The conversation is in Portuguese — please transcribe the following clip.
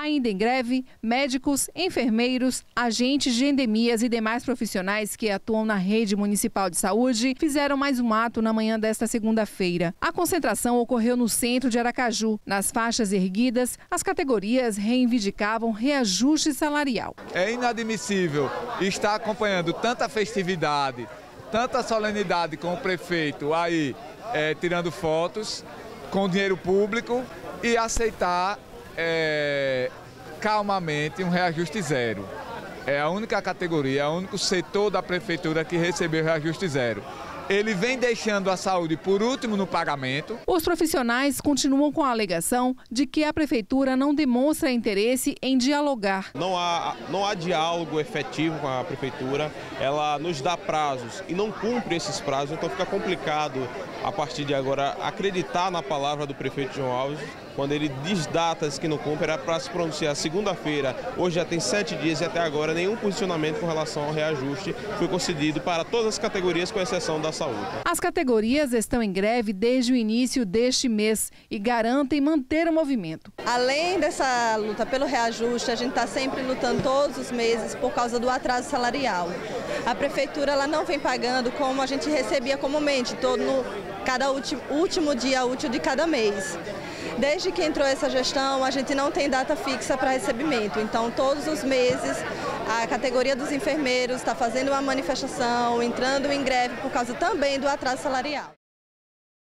Ainda em greve, médicos, enfermeiros, agentes de endemias e demais profissionais que atuam na rede municipal de saúde fizeram mais um ato na manhã desta segunda-feira. A concentração ocorreu no centro de Aracaju. Nas faixas erguidas, as categorias reivindicavam reajuste salarial. É inadmissível estar acompanhando tanta festividade, tanta solenidade com o prefeito aí é, tirando fotos com dinheiro público e aceitar é, calmamente um reajuste zero. É a única categoria, é o único setor da prefeitura que recebeu reajuste zero ele vem deixando a saúde por último no pagamento. Os profissionais continuam com a alegação de que a prefeitura não demonstra interesse em dialogar. Não há, não há diálogo efetivo com a prefeitura, ela nos dá prazos e não cumpre esses prazos, então fica complicado a partir de agora acreditar na palavra do prefeito João Alves quando ele diz datas que não cumpre, era para se pronunciar segunda-feira, hoje já tem sete dias e até agora nenhum posicionamento com relação ao reajuste foi concedido para todas as categorias, com exceção da saúde. As categorias estão em greve desde o início deste mês e garantem manter o movimento. Além dessa luta pelo reajuste, a gente está sempre lutando todos os meses por causa do atraso salarial. A prefeitura ela não vem pagando como a gente recebia comumente, todo no, cada último, último dia útil de cada mês. Desde que entrou essa gestão, a gente não tem data fixa para recebimento. Então, todos os meses, a categoria dos enfermeiros está fazendo uma manifestação, entrando em greve por causa também do atraso salarial.